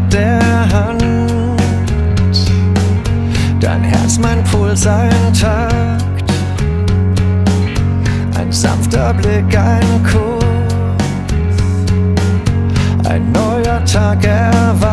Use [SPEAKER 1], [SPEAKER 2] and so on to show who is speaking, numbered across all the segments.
[SPEAKER 1] mit der Hand. Dein Herz, mein Puls, ein Takt. Ein sanfter Blick, ein Kuss. Ein neuer Tag erwacht.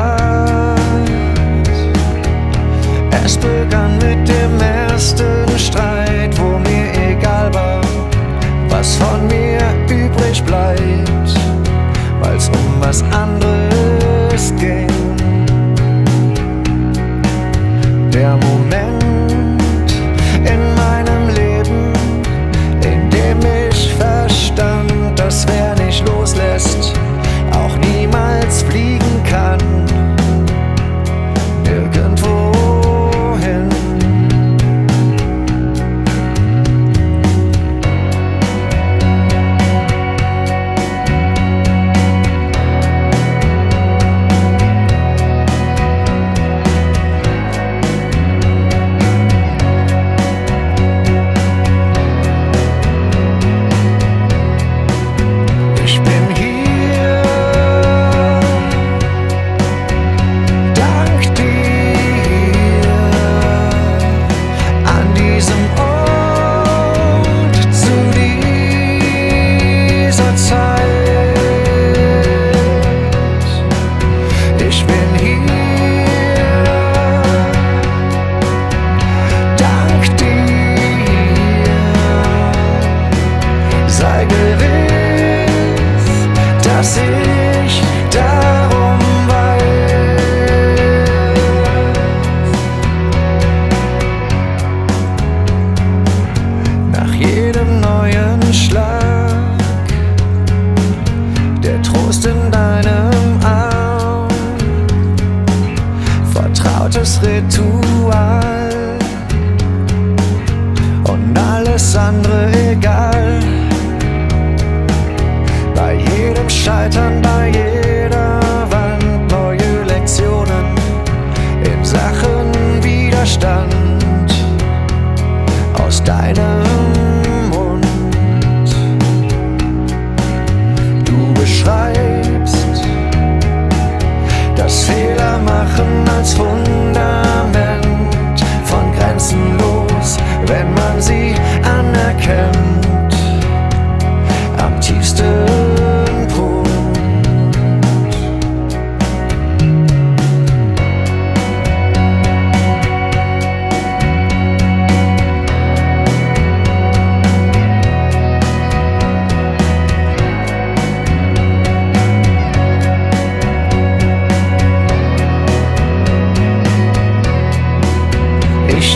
[SPEAKER 1] died.